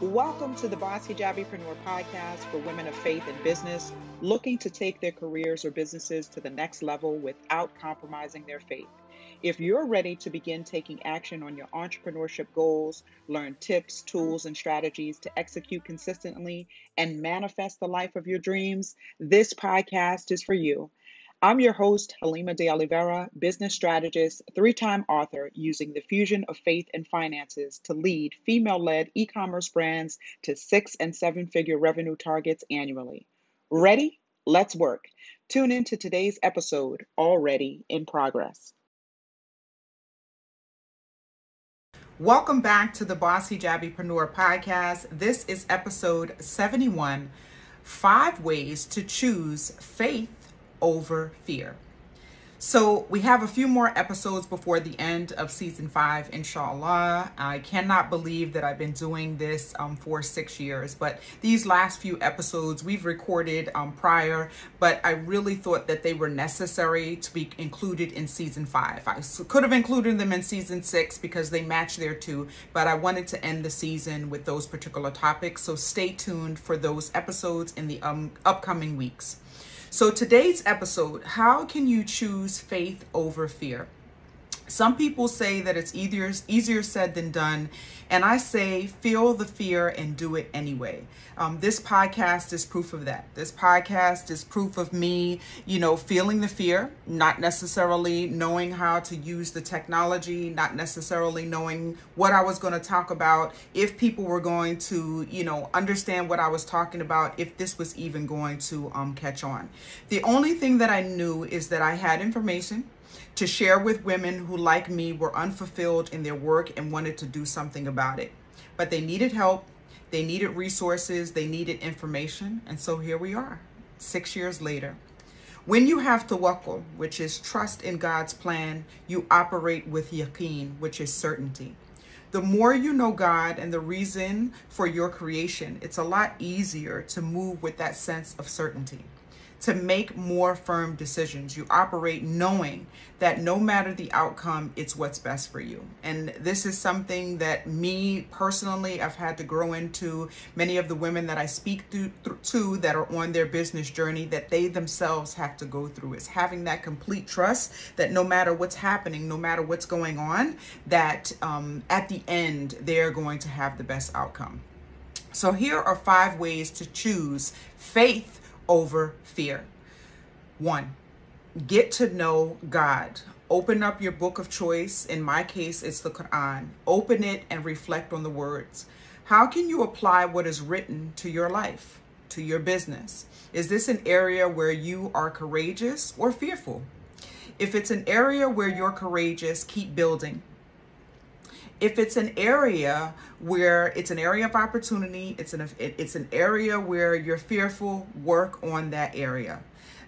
Welcome to the Boss Hijabipreneur podcast for women of faith and business looking to take their careers or businesses to the next level without compromising their faith. If you're ready to begin taking action on your entrepreneurship goals, learn tips, tools, and strategies to execute consistently and manifest the life of your dreams, this podcast is for you. I'm your host, Halima de Oliveira, business strategist, three time author, using the fusion of faith and finances to lead female led e commerce brands to six and seven figure revenue targets annually. Ready? Let's work. Tune in to today's episode, already in progress. Welcome back to the Boss Hijabipreneur podcast. This is episode 71 Five Ways to Choose Faith over fear. So we have a few more episodes before the end of season five, inshallah. I cannot believe that I've been doing this um, for six years, but these last few episodes we've recorded um, prior, but I really thought that they were necessary to be included in season five. I could have included them in season six because they match there too, but I wanted to end the season with those particular topics. So stay tuned for those episodes in the um, upcoming weeks. So, today's episode how can you choose faith over fear? Some people say that it's easier, easier said than done. And I say, feel the fear and do it anyway. Um, this podcast is proof of that. This podcast is proof of me, you know, feeling the fear, not necessarily knowing how to use the technology, not necessarily knowing what I was going to talk about, if people were going to, you know, understand what I was talking about, if this was even going to um, catch on. The only thing that I knew is that I had information to share with women who, like me, were unfulfilled in their work and wanted to do something about it. But they needed help, they needed resources, they needed information. And so here we are, six years later. When you have tawakkul, which is trust in God's plan, you operate with yaqeen, which is certainty. The more you know God and the reason for your creation, it's a lot easier to move with that sense of certainty to make more firm decisions. You operate knowing that no matter the outcome, it's what's best for you. And this is something that me personally, I've had to grow into. Many of the women that I speak to, to that are on their business journey, that they themselves have to go through is having that complete trust that no matter what's happening, no matter what's going on, that um, at the end, they're going to have the best outcome. So here are five ways to choose faith over fear. One, get to know God. Open up your book of choice. In my case, it's the Quran. Open it and reflect on the words. How can you apply what is written to your life, to your business? Is this an area where you are courageous or fearful? If it's an area where you're courageous, keep building if it's an area where it's an area of opportunity, it's an it's an area where you're fearful, work on that area.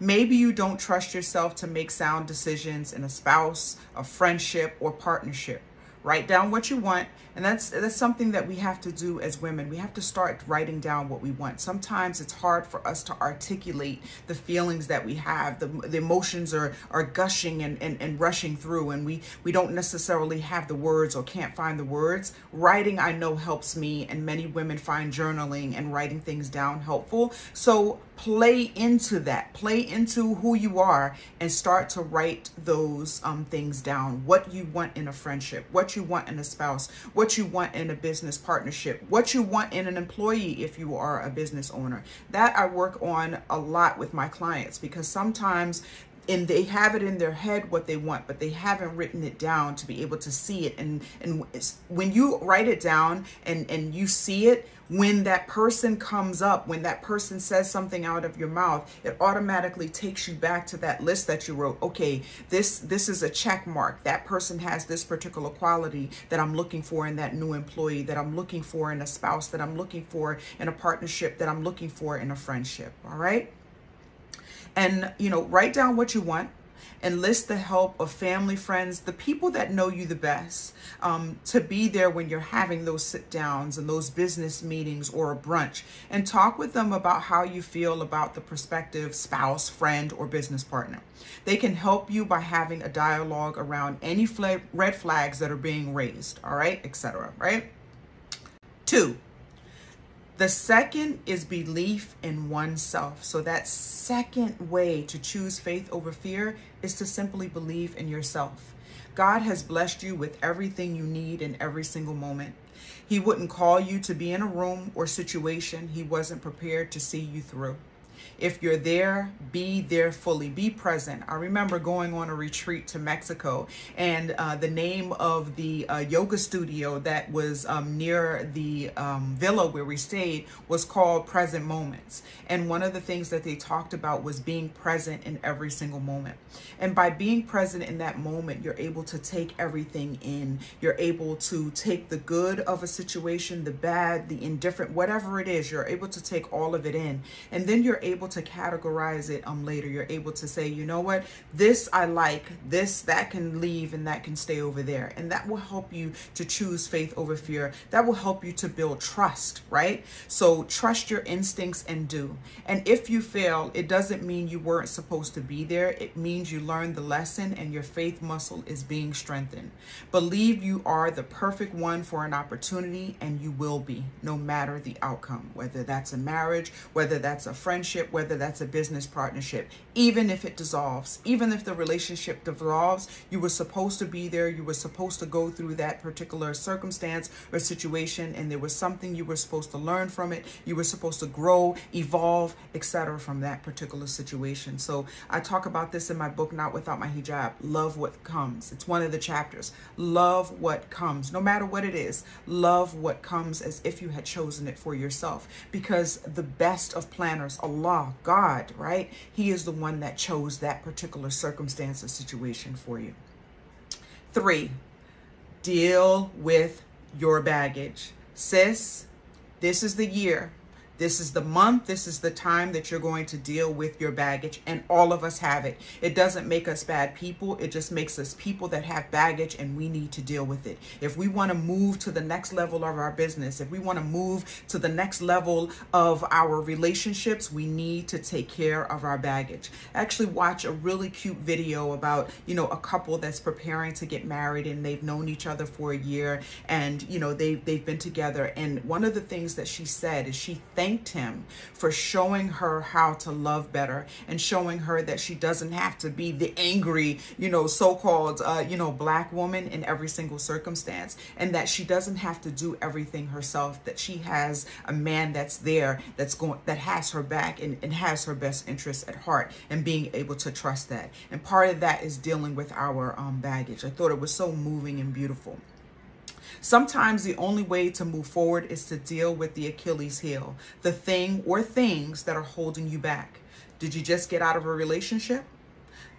Maybe you don't trust yourself to make sound decisions in a spouse, a friendship, or partnership. Write down what you want, and that's that's something that we have to do as women. We have to start writing down what we want. Sometimes it's hard for us to articulate the feelings that we have. The, the emotions are are gushing and, and, and rushing through, and we we don't necessarily have the words or can't find the words. Writing, I know, helps me, and many women find journaling and writing things down helpful. So play into that. Play into who you are and start to write those um, things down. What you want in a friendship what you want in a spouse what you want in a business partnership what you want in an employee if you are a business owner. That i work on a lot with my clients because sometimes and they have it in their head what they want but they haven't written it down to be able to see it. And and when you write it down and and you see it when that person comes up when that person says something out of your mouth it automatically takes you back to that list that you wrote. Okay this this is a check mark. That person has this particular quality that i'm looking for in that new employee that i'm looking for in a spouse that i'm looking for in a partnership that i'm looking for in a friendship. All right and you know write down what you want enlist the help of family friends the people that know you the best um, to be there when you're having those sit downs and those business meetings or a brunch. And talk with them about how you feel about the prospective spouse friend or business partner. They can help you by having a dialogue around any red flags that are being raised all right etc right? Two The second is belief in oneself. So, that second way to choose faith over fear is to simply believe in yourself. God has blessed you with everything you need in every single moment. He wouldn't call you to be in a room or situation he wasn't prepared to see you through. If you're there, be there fully, be present. I remember going on a retreat to Mexico, and uh, the name of the uh, yoga studio that was um, near the um, villa where we stayed was called Present Moments. And one of the things that they talked about was being present in every single moment. And by being present in that moment, you're able to take everything in. You're able to take the good of a situation, the bad, the indifferent, whatever it is, you're able to take all of it in. And then you're able to categorize it um later. You're able to say, you know what, this I like, this that can leave and that can stay over there. And that will help you to choose faith over fear. That will help you to build trust, right? So trust your instincts and do. And if you fail, it doesn't mean you weren't supposed to be there. It means you learned the lesson and your faith muscle is being strengthened. Believe you are the perfect one for an opportunity and you will be, no matter the outcome, whether that's a marriage, whether that's a friendship, whether that's a business partnership, even if it dissolves, even if the relationship dissolves, you were supposed to be there. You were supposed to go through that particular circumstance or situation, and there was something you were supposed to learn from it. You were supposed to grow, evolve, etc. from that particular situation. So I talk about this in my book, Not Without My Hijab. Love what comes. It's one of the chapters. Love what comes, no matter what it is. Love what comes as if you had chosen it for yourself, because the best of planners, Allah, God, right? He is the one that chose that particular circumstance or situation for you. Three, deal with your baggage. Sis, this is the year this is the month, this is the time that you're going to deal with your baggage, and all of us have it. It doesn't make us bad people, it just makes us people that have baggage, and we need to deal with it. If we want to move to the next level of our business, if we want to move to the next level of our relationships, we need to take care of our baggage. Actually, watch a really cute video about, you know, a couple that's preparing to get married and they've known each other for a year and, you know, they, they've been together. And one of the things that she said is she thanked thanked him for showing her how to love better and showing her that she doesn't have to be the angry, you know, so-called, uh, you know, black woman in every single circumstance and that she doesn't have to do everything herself, that she has a man that's there, that's going, that has her back and, and has her best interests at heart and being able to trust that. And part of that is dealing with our um, baggage. I thought it was so moving and beautiful. Sometimes the only way to move forward is to deal with the Achilles heel, the thing or things that are holding you back. Did you just get out of a relationship?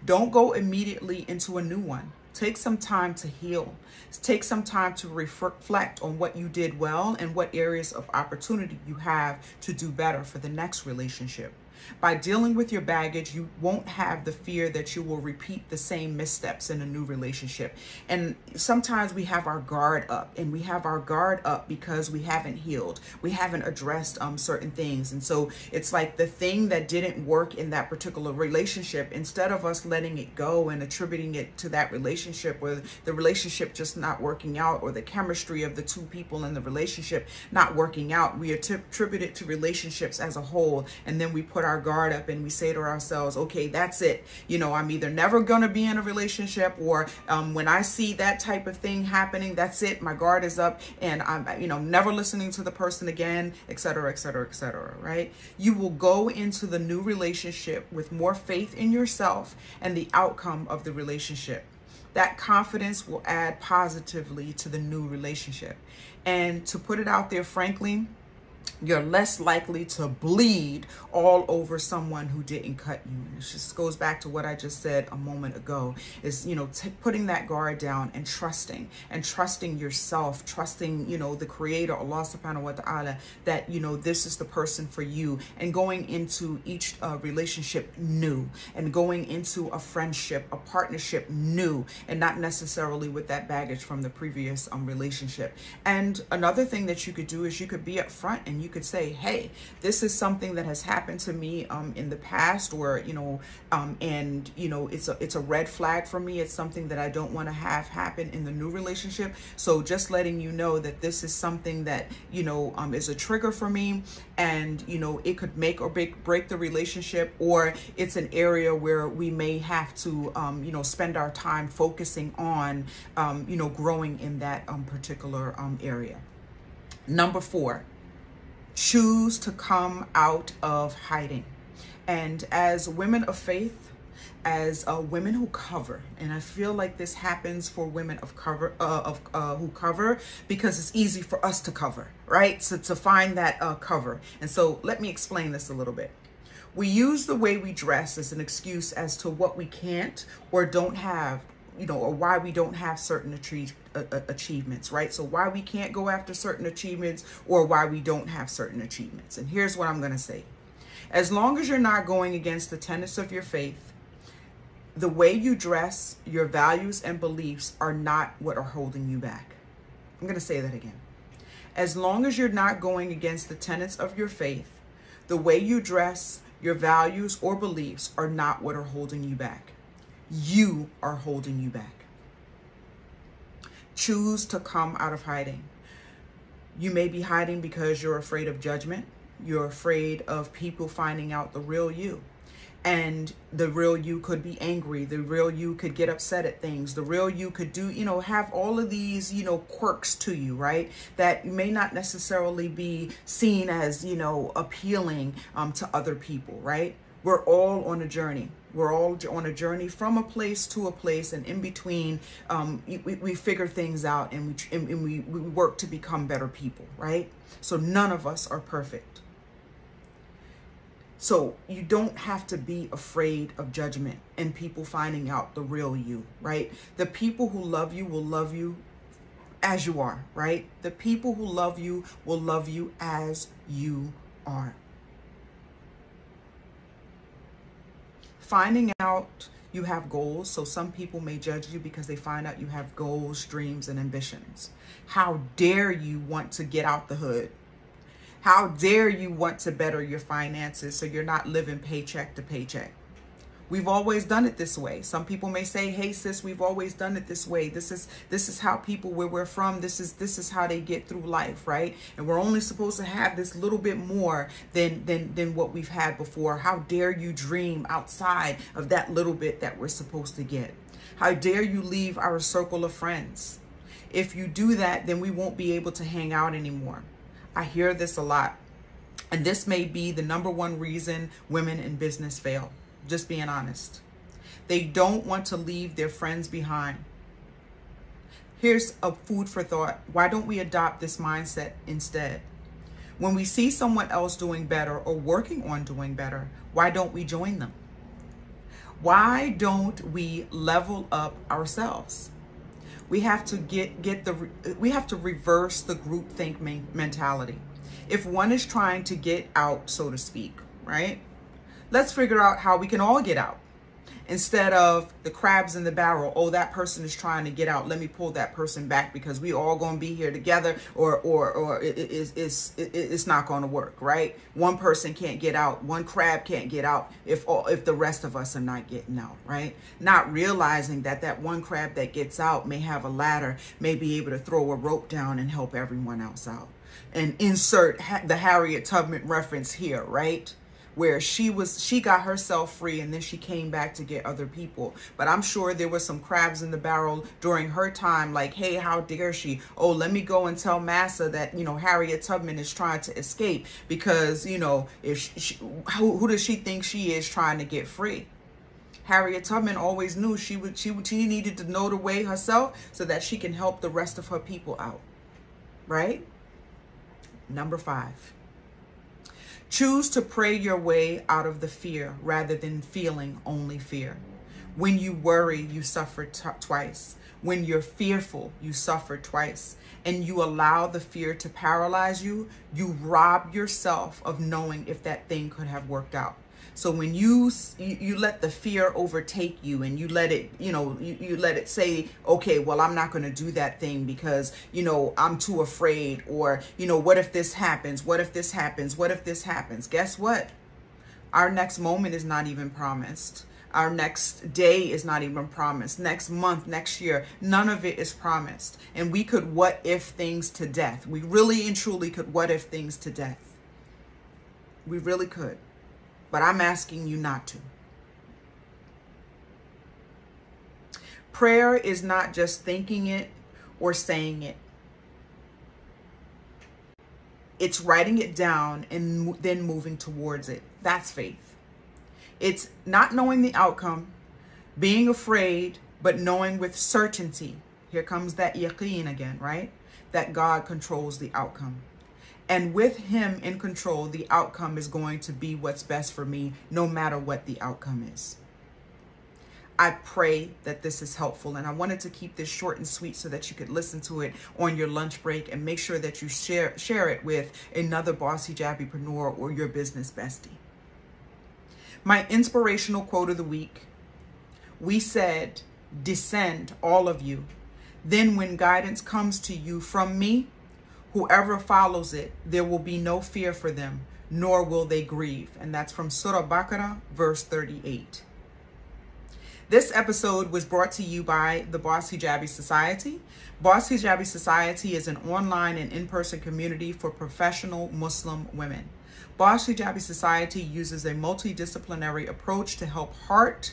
Don't go immediately into a new one. Take some time to heal. Take some time to reflect on what you did well and what areas of opportunity you have to do better for the next relationship. By dealing with your baggage, you won't have the fear that you will repeat the same missteps in a new relationship. And sometimes we have our guard up, and we have our guard up because we haven't healed. We haven't addressed um, certain things. And so it's like the thing that didn't work in that particular relationship, instead of us letting it go and attributing it to that relationship or the relationship just not working out or the chemistry of the two people in the relationship not working out, we attribute it to relationships as a whole. And then we put our our guard up and we say to ourselves, okay, that's it. You know, I'm either never going to be in a relationship or um, when I see that type of thing happening, that's it. My guard is up and I'm, you know, never listening to the person again, et cetera, et cetera, et cetera, right? You will go into the new relationship with more faith in yourself and the outcome of the relationship that confidence will add positively to the new relationship. And to put it out there, frankly, you're less likely to bleed all over someone who didn't cut you. It just goes back to what I just said a moment ago is, you know, putting that guard down and trusting and trusting yourself, trusting, you know, the creator, Allah subhanahu wa ta'ala, that, you know, this is the person for you and going into each uh, relationship new and going into a friendship, a partnership new and not necessarily with that baggage from the previous um, relationship. And another thing that you could do is you could be upfront and you could say, hey, this is something that has happened to me um, in the past, or you know, um, and you know, it's a it's a red flag for me. It's something that I don't want to have happen in the new relationship. So just letting you know that this is something that you know um, is a trigger for me, and you know, it could make or break break the relationship, or it's an area where we may have to um, you know spend our time focusing on um, you know growing in that um, particular um, area. Number four, choose to come out of hiding. And as women of faith, as uh, women who cover, and I feel like this happens for women of cover uh, of uh, who cover because it's easy for us to cover, right? So to find that uh, cover. And so let me explain this a little bit. We use the way we dress as an excuse as to what we can't or don't have you know, or why we don't have certain achieve, uh, uh, achievements, right? So why we can't go after certain achievements or why we don't have certain achievements. And here's what I'm going to say. As long as you're not going against the tenets of your faith, the way you dress, your values and beliefs are not what are holding you back. I'm going to say that again. As long as you're not going against the tenets of your faith, the way you dress, your values or beliefs are not what are holding you back you are holding you back. Choose to come out of hiding. You may be hiding because you're afraid of judgment. You're afraid of people finding out the real you. And the real you could be angry. The real you could get upset at things. The real you could do, you know, have all of these, you know, quirks to you, right? That may not necessarily be seen as, you know, appealing um, to other people, right? We're all on a journey. We're all on a journey from a place to a place, and in between, um, we, we figure things out and we and we, we work to become better people, right? So none of us are perfect. So you don't have to be afraid of judgment and people finding out the real you, right? The people who love you will love you as you are, right? The people who love you will love you as you are. Finding out you have goals. So some people may judge you because they find out you have goals, dreams, and ambitions. How dare you want to get out the hood? How dare you want to better your finances so you're not living paycheck to paycheck? We've always done it this way. Some people may say, "Hey sis, we've always done it this way. This is this is how people where we're from, this is this is how they get through life, right? And we're only supposed to have this little bit more than than than what we've had before. How dare you dream outside of that little bit that we're supposed to get? How dare you leave our circle of friends? If you do that, then we won't be able to hang out anymore. I hear this a lot. And this may be the number one reason women in business fail just being honest. They don't want to leave their friends behind. Here's a food for thought. Why don't we adopt this mindset instead? When we see someone else doing better or working on doing better, why don't we join them? Why don't we level up ourselves? We have to get get the we have to reverse the group think mentality. If one is trying to get out, so to speak, right? Let's figure out how we can all get out instead of the crabs in the barrel. Oh that person is trying to get out. Let me pull that person back because we all to be here together or or or it, it, it's it, it's not to work right? One person can't get out. One crab can't get out if all if the rest of us are not getting out right? Not realizing that that one crab that gets out may have a ladder may be able to throw a rope down and help everyone else out. And insert the harriet tubman reference here right where she was she got herself free and then she came back to get other people but i'm sure there were some crabs in the barrel during her time like hey how dare she oh let me go and tell massa that you know harriet tubman is trying to escape because you know if she, she, who, who does she think she is trying to get free Harriet Tubman always knew she would she she needed to know the way herself so that she can help the rest of her people out. Right? Number 5. Choose to pray your way out of the fear rather than feeling only fear. When you worry, you suffer t- twice. When you're fearful, you suffer twice. And you allow the fear to paralyze you, you rob yourself of knowing if that thing could have worked out. So when you, you let the fear overtake you and you let it, you know, you, you let it say, okay, well, I'm not going to do that thing because, you know, I'm too afraid or, you know, what if this happens? What if this happens? What if this happens? Guess what? Our next moment is not even promised. Our next day is not even promised. Next month, next year, none of it is promised. And we could what if things to death. We really and truly could what if things to death. We really could. But I'm asking you not to. Prayer is not just thinking it or saying it. It's writing it down and then moving towards it. That's faith. It's not knowing the outcome, being afraid, but knowing with certainty. Here comes that yaqeen again, right? That God controls the outcome. And with him in control, the outcome is going to be what's best for me, no matter what the outcome is. I pray that this is helpful. And I wanted to keep this short and sweet so that you could listen to it on your lunch break and make sure that you share, share it with another boss hijabipreneur or your business bestie. My inspirational quote of the week we said, Descend, all of you. Then, when guidance comes to you from me, whoever follows it, there will be no fear for them, nor will they grieve. And that's from Surah Baqarah, verse 38. This episode was brought to you by the Boss Hijabi Society. Boss Hijabi Society is an online and in person community for professional Muslim women. Boss Hijabi Society uses a multidisciplinary approach to help heart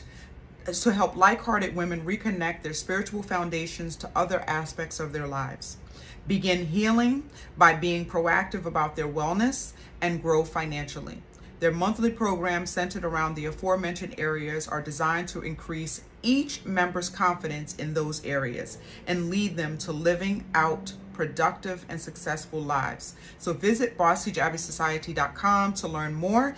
to help like-hearted women reconnect their spiritual foundations to other aspects of their lives. Begin healing by being proactive about their wellness and grow financially. Their monthly programs centered around the aforementioned areas are designed to increase each member's confidence in those areas and lead them to living out productive and successful lives. So visit bosshijabi to learn more.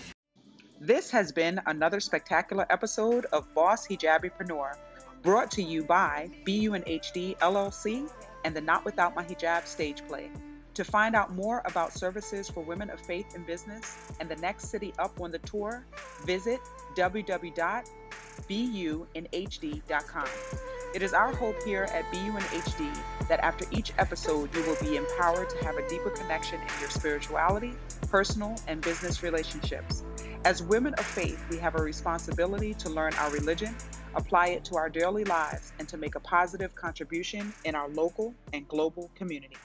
This has been another spectacular episode of Boss Hijabipreneur, brought to you by BUNHD LLC and the Not Without My Hijab stage play. To find out more about services for women of faith in business and the next city up on the tour, visit www.bunhd.com. It is our hope here at BUNHD that after each episode, you will be empowered to have a deeper connection in your spirituality, personal, and business relationships. As women of faith, we have a responsibility to learn our religion, apply it to our daily lives, and to make a positive contribution in our local and global community.